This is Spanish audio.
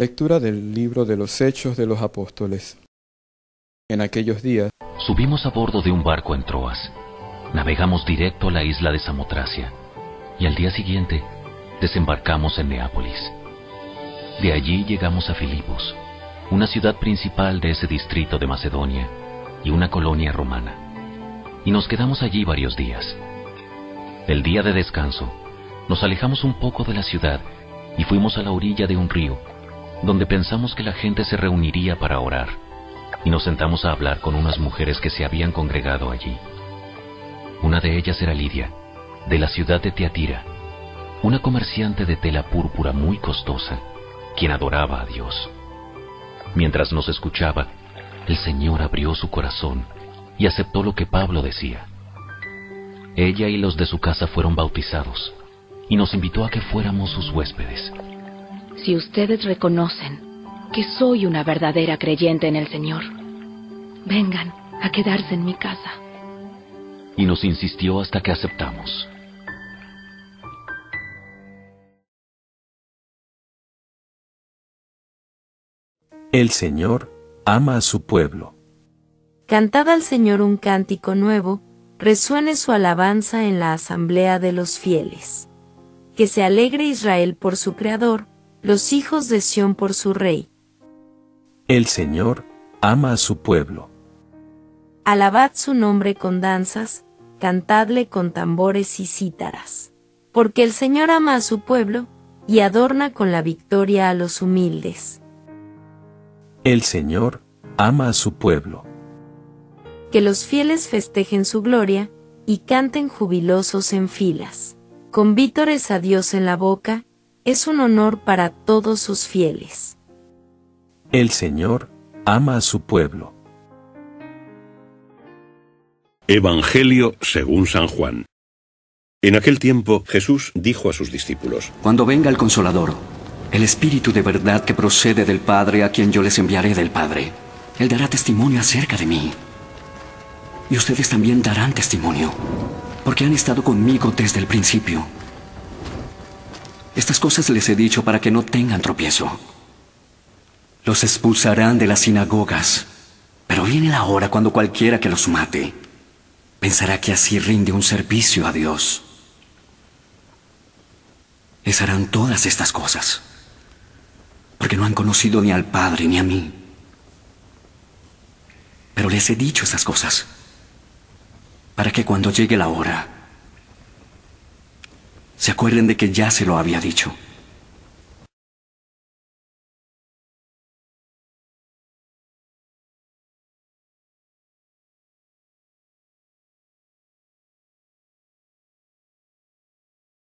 Lectura del libro de los Hechos de los Apóstoles. En aquellos días Subimos a bordo de un barco en Troas. Navegamos directo a la isla de Samotracia y al día siguiente desembarcamos en Neápolis. De allí llegamos a Filipos, una ciudad principal de ese distrito de Macedonia y una colonia romana, y nos quedamos allí varios días. El día de descanso, nos alejamos un poco de la ciudad y fuimos a la orilla de un río, donde pensamos que la gente se reuniría para orar, y nos sentamos a hablar con unas mujeres que se habían congregado allí. Una de ellas era Lidia, de la ciudad de Tiatira, una comerciante de tela púrpura muy costosa, quien adoraba a Dios. Mientras nos escuchaba, el Señor abrió su corazón y aceptó lo que Pablo decía. Ella y los de su casa fueron bautizados y nos invitó a que fuéramos sus huéspedes. Si ustedes reconocen que soy una verdadera creyente en el Señor, vengan a quedarse en mi casa. Y nos insistió hasta que aceptamos. El Señor ama a su pueblo. Cantad al Señor un cántico nuevo, resuene su alabanza en la asamblea de los fieles. Que se alegre Israel por su Creador, los hijos de Sión por su Rey. El Señor ama a su pueblo. Alabad su nombre con danzas, cantadle con tambores y cítaras. Porque el Señor ama a su pueblo, y adorna con la victoria a los humildes. El Señor ama a su pueblo. Que los fieles festejen su gloria, y canten jubilosos en filas. Con vítores a Dios en la boca, es un honor para todos sus fieles. El Señor ama a su pueblo. Evangelio según San Juan. En aquel tiempo Jesús dijo a sus discípulos, Cuando venga el consolador, el Espíritu de verdad que procede del Padre a quien yo les enviaré del Padre, Él dará testimonio acerca de mí. Y ustedes también darán testimonio, porque han estado conmigo desde el principio. Estas cosas les he dicho para que no tengan tropiezo. Los expulsarán de las sinagogas, pero viene la hora cuando cualquiera que los mate pensará que así rinde un servicio a Dios. Les harán todas estas cosas, porque no han conocido ni al Padre ni a mí. Pero les he dicho estas cosas, para que cuando llegue la hora, se acuerden de que ya se lo había dicho.